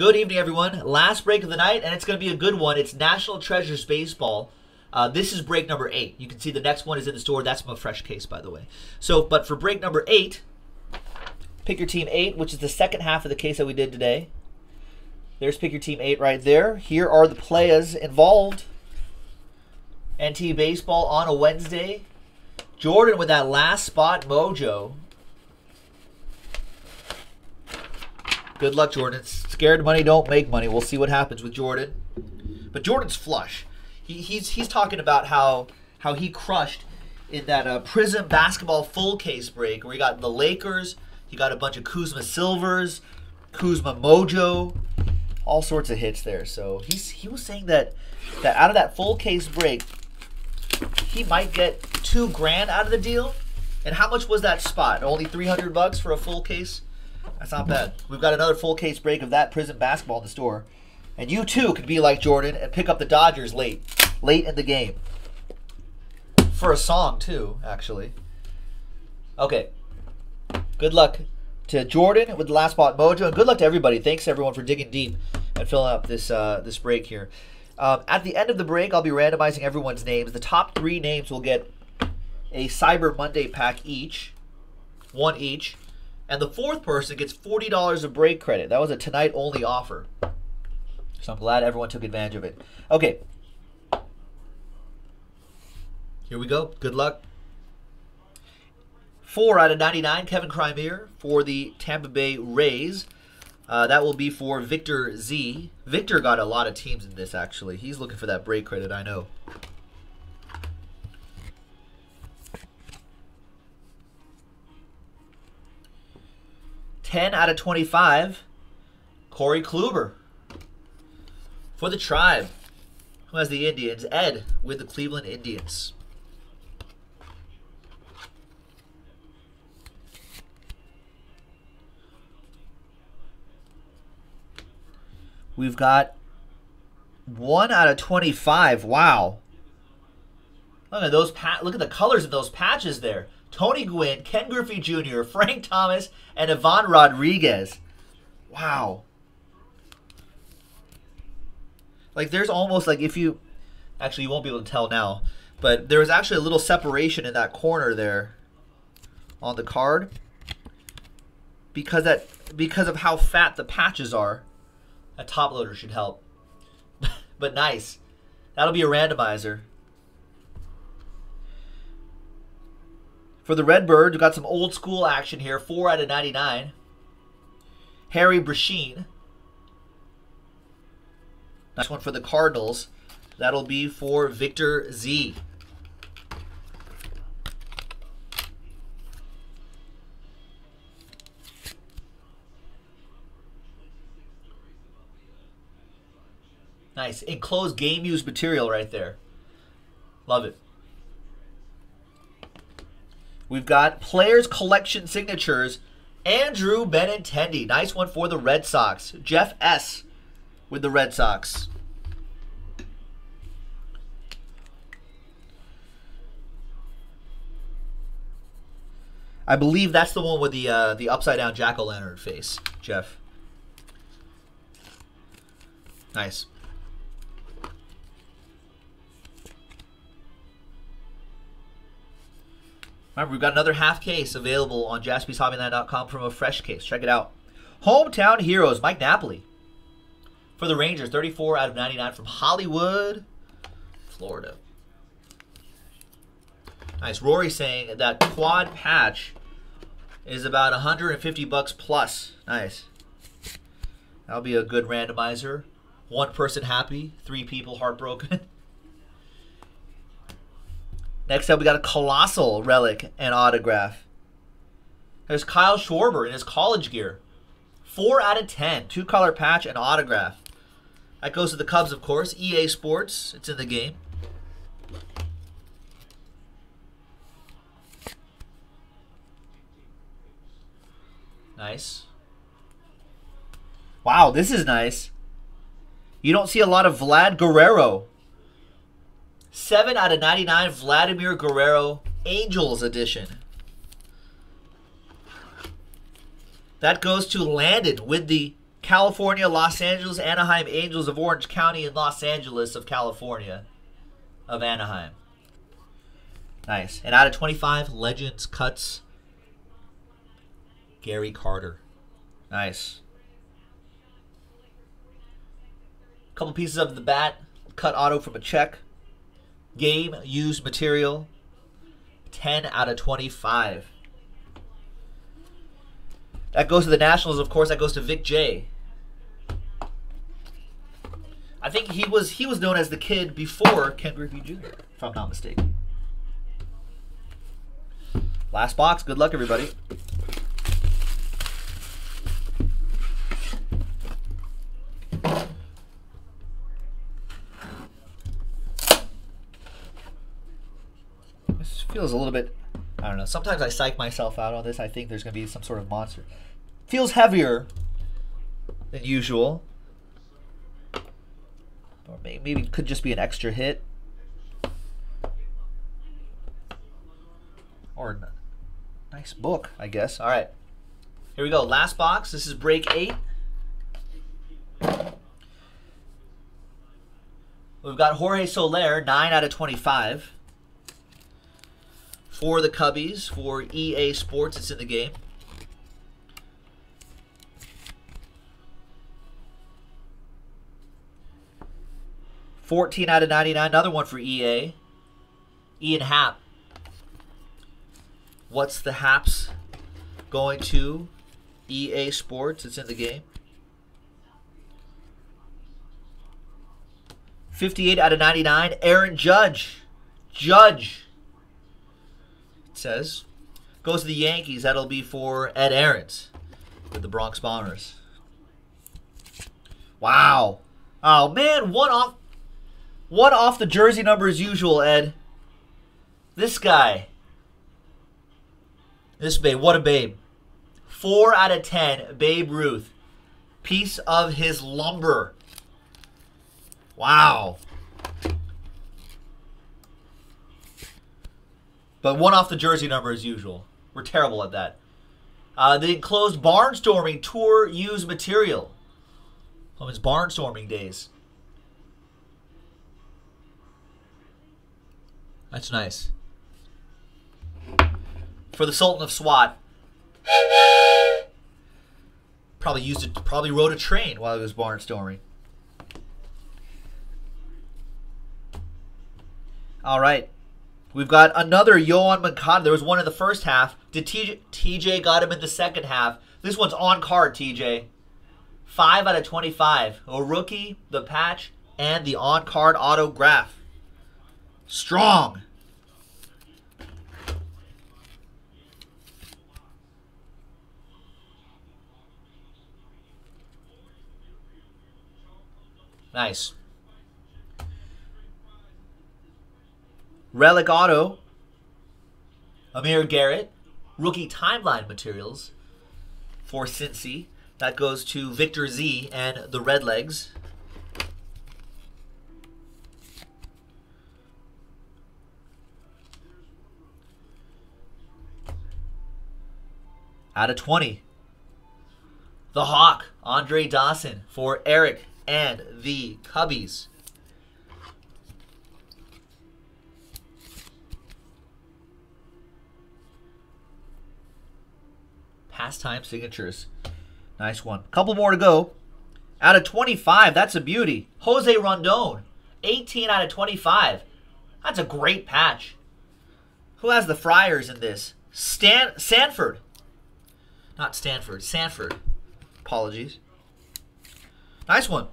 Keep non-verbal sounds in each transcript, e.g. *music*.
Good evening, everyone. Last break of the night, and it's going to be a good one. It's National Treasures Baseball. Uh, this is break number eight. You can see the next one is in the store. That's from a fresh case, by the way. So, but for break number eight, pick your team eight, which is the second half of the case that we did today. There's pick your team eight right there. Here are the players involved. NT Baseball on a Wednesday. Jordan with that last spot mojo. Good luck, Jordan. Scared money don't make money. We'll see what happens with Jordan. But Jordan's flush. He, he's he's talking about how how he crushed in that uh, Prizm basketball full case break where he got the Lakers, he got a bunch of Kuzma Silvers, Kuzma Mojo, all sorts of hits there. So he's he was saying that that out of that full case break, he might get two grand out of the deal. And how much was that spot? Only 300 bucks for a full case? That's not bad. We've got another full case break of that Prizm basketball in the store. And you too could be like Jordan and pick up the Dodgers late, late in the game. For a song too, actually. Okay. Good luck to Jordan with the last spot mojo, and good luck to everybody. Thanks everyone for digging deep and filling up this uh, this break here. Um, at the end of the break, I'll be randomizing everyone's names. The top three names will get a Cyber Monday pack each, one each. And the fourth person gets $40 of break credit. That was a tonight only offer. So I'm glad everyone took advantage of it. Okay. Here we go. Good luck. Four out of 99, Kevin Kiermaier for the Tampa Bay Rays. Uh, that will be for Victor Z. Victor got a lot of teams in this, actually. He's looking for that break credit, I know. 10 out of 25, Corey Kluber. For the tribe, who has the Indians, Ed with the Cleveland Indians. We've got 1 out of 25. Wow. Look at those look at the colors of those patches there. Tony Gwynn, Ken Griffey Jr., *laughs* Frank Thomas, and Ivan Rodriguez. Wow. Like there's almost like if you actually you won't be able to tell now, but there was actually a little separation in that corner there on the card because that because of how fat the patches are. A top loader should help. *laughs* but nice. That'll be a randomizer. For the Redbirds, we got some old school action here. 4 out of 99. Harry Brecheen. Nice one for the Cardinals. That'll be for Victor Z. Nice. Enclosed game used material right there. Love it. We've got Players Collection Signatures. Andrew Benintendi. Nice one for the Red Sox. Jeff S. with the Red Sox. I believe that's the one with the uh, the upside down jack o' lantern face, Jeff. Nice. Remember, we've got another half case available on jaspyshobbyland.com from a fresh case. Check it out. Hometown Heroes, Mike Napoli. For the Rangers, 34 out of 99 from Hollywood, Florida. Nice. Rory saying that quad patch is about 150 bucks plus. Nice. That'll be a good randomizer. One person happy, three people heartbroken. *laughs* Next up, we got a colossal relic and autograph. There's Kyle Schwarber in his college gear. 4 out of 10. Two color patch and autograph. That goes to the Cubs, of course. EA Sports. It's in the game. Nice. Wow, this is nice. You don't see a lot of Vlad Guerrero 7 out of 99, Vladimir Guerrero, Angels edition. That goes to Landon with the California, Los Angeles, Anaheim Angels of Orange County, and Los Angeles of California of Anaheim. Nice. And out of 25, Legends cuts Gary Carter. Nice. Couple pieces of the bat, cut auto from a check. Game used material, 10 out of 25. That goes to the Nationals, of course. That goes to Vic J. I think he was he was known as the kid before Ken Griffey Jr. If I'm not mistaken. Last box. Good luck, everybody. This feels a little bit I don't know. Sometimes I psych myself out on this. I think there's going to be some sort of monster. Feels heavier than usual. Or maybe it could just be an extra hit. Or nice book, I guess. All right. Here we go. Last box. This is break eight. We've got Jorge Soler, 9 out of 25 for the Cubbies for EA Sports. It's in the game. Fourteen out of ninety-nine. Another one for EA. Ian Happ. What's the Haps going to EA Sports? It's in the game. 58 out of 99. Aaron Judge. Judge says. Goes to the Yankees. That'll be for Ed Aarons with the Bronx Bombers. Wow. Oh man, one off one off the jersey number as usual, Ed. This guy. This babe, what a babe. Four out of ten, Babe Ruth. Piece of his lumber. Wow. But one off the jersey number as usual. We're terrible at that. Uh, the enclosed barnstorming tour used material from his barnstorming days. That's nice. For the Sultan of SWAT. Probably used it. Probably rode a train while he was barnstorming. All right. We've got another Yoan Moncada. There was one in the first half. Did TJ, TJ got him in the second half? This one's on card, TJ. 5 out of 25. A rookie, the patch, and the on card autograph. Strong. Nice. Relic Auto, Amir Garrett, rookie timeline materials for Cincy. That goes to Victor Z and the Redlegs. Out of 20. The Hawk, Andre Dawson for Eric and the Cubbies. Pastime signatures. Nice one. Couple more to go. Out of 25, that's a beauty. Jose Rondon, 18 out of 25. That's a great patch. Who has the Friars in this? Stan Sanford. Not Stanford, Sanford. Apologies. Nice one.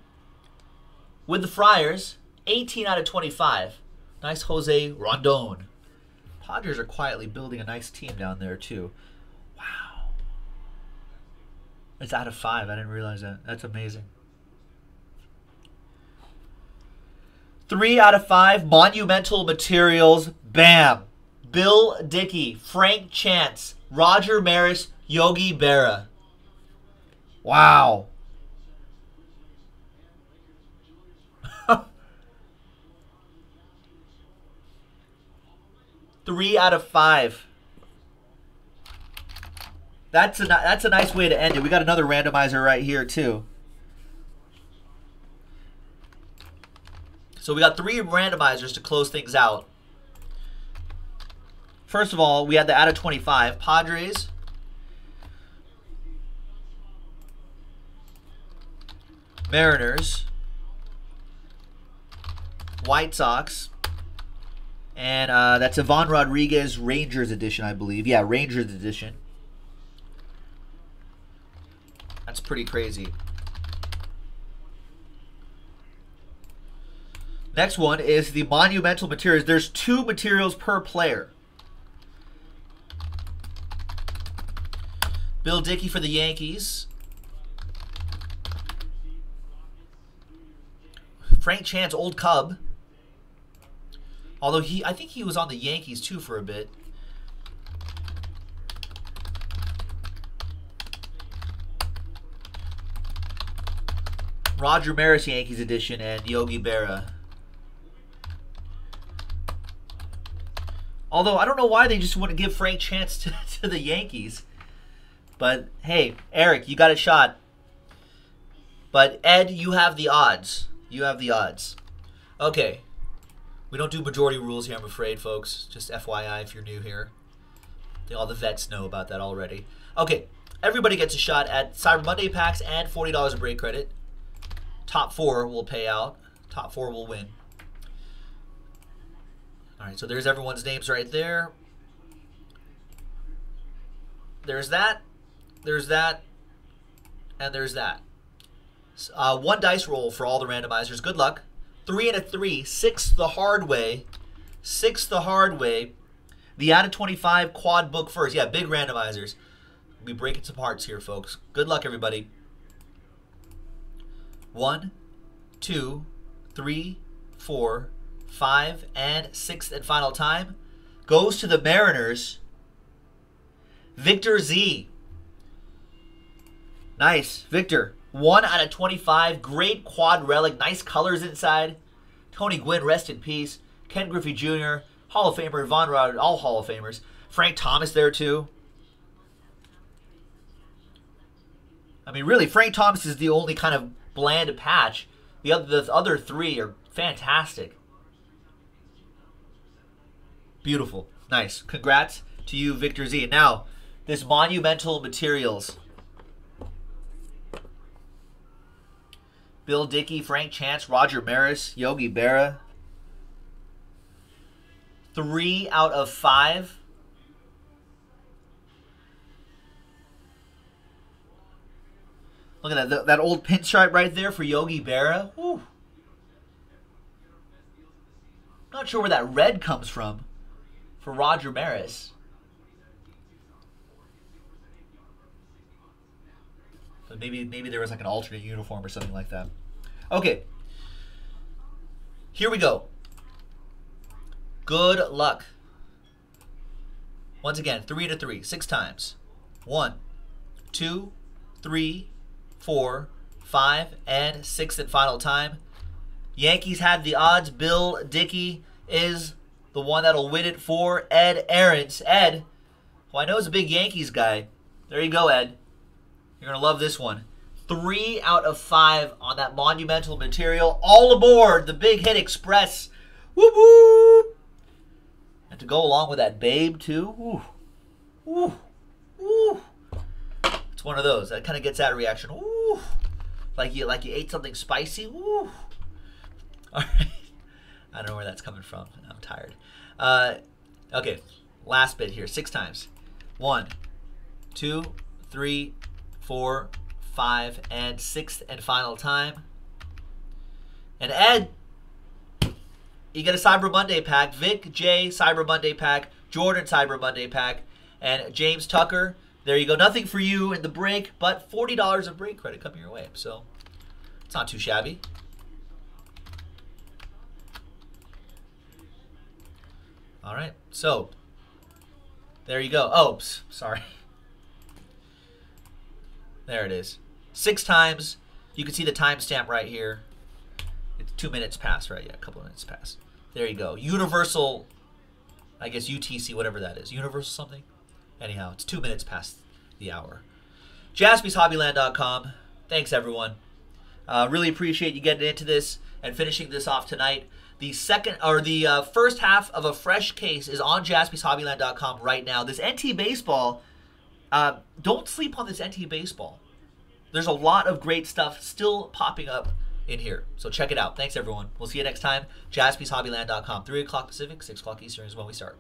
With the Friars, 18 out of 25. Nice Jose Rondon. Padres are quietly building a nice team down there, too. It's out of five. I didn't realize that. That's amazing. Three out of five monumental materials. Bam. Bill Dickey, Frank Chance, Roger Maris, Yogi Berra. Wow. *laughs* Three out of five. That's a that's a nice way to end it. We got another randomizer right here too. So we got three randomizers to close things out. First of all, we had the out of 25 Padres. Mariners, White Sox, and uh, that's Ivan Rodriguez Rangers edition, I believe. Yeah, Rangers edition. That's pretty crazy. Next one is the monumental materials. There's two materials per player. Bill Dickey for the Yankees. Frank Chance, old Cub. Although he, I think he was on the Yankees too for a bit. Roger Maris Yankees edition and Yogi Berra. Although I don't know why they just want to give Frank Chance to, *laughs* to the Yankees. But hey, Eric, you got a shot. But Ed, you have the odds. You have the odds. Okay. We don't do majority rules here, I'm afraid, folks. Just FYI if you're new here. All the vets know about that already. Okay. Everybody gets a shot at Cyber Monday packs and $40 of break credit. Top four will pay out. Top four will win. All right, so there's everyone's names right there. There's that. There's that. And there's that. Uh, one dice roll for all the randomizers. Good luck. Three and a three. Six the hard way. Six the hard way. The out of 25 quad book first. Yeah, big randomizers. Be breaking some hearts here, folks. Good luck, everybody. One, two, three, four, five, and sixth and final time goes to the Mariners. Victor Z. Nice. Victor. 1 out of 25. Great quad relic. Nice colors inside. Tony Gwynn, rest in peace. Ken Griffey Jr., Hall of Famer. Von Rod, all Hall of Famers. Frank Thomas there too. I mean, really, Frank Thomas is the only kind of bland patch. The other, the other three are fantastic. Beautiful. Nice. Congrats to you, Victor Z. Now, this monumental materials. Bill Dickey, Frank Chance, Roger Maris, Yogi Berra. Three out of five. Look at that, that old pinstripe right there for Yogi Berra. Not sure where that red comes from for Roger Maris. But maybe maybe there was like an alternate uniform or something like that. Okay. Here we go. Good luck. Once again, three to three, six times. One, two, three, four, five, and sixth and final time. Yankees had the odds. Bill Dickey is the one that'll win it for Ed Aarons. Ed, who I know is a big Yankees guy. There you go, Ed. You're going to love this one. Three out of five on that monumental material. All aboard the Big Hit Express. Whoop whoop. And to go along with that babe, too. Ooh. Ooh. Ooh. One of those. That kind of gets that reaction. Ooh. Like you, like you ate something spicy. Ooh. *laughs* All right. I don't know where that's coming from. I'm tired. Uh, okay. Last bit here. Six times. One, two, three, four, five, and sixth and final time. And Ed, you get a Cyber Monday pack. Vic J Cyber Monday pack. Jordan Cyber Monday pack. And James Tucker. There you go. Nothing for you in the break, but $40 of break credit coming your way. So it's not too shabby. All right. So there you go. Oh, sorry. There it is. Six times. You can see the timestamp right here. It's two minutes past, right? Yeah, a couple of minutes past. There you go. Universal, I guess UTC, whatever that is. Universal something? Anyhow, it's two minutes past the hour. JaspysHobbyland.com. Thanks, everyone. Uh, really appreciate you getting into this and finishing this off tonight. The second or the uh, first half of a fresh case is on jaspyshobbyland.com right now. This NT baseball, uh, don't sleep on this NT baseball. There's a lot of great stuff still popping up in here. So check it out. Thanks, everyone. We'll see you next time. JaspysHobbyland.com. 3 o'clock Pacific, 6 o'clock Eastern is when we start.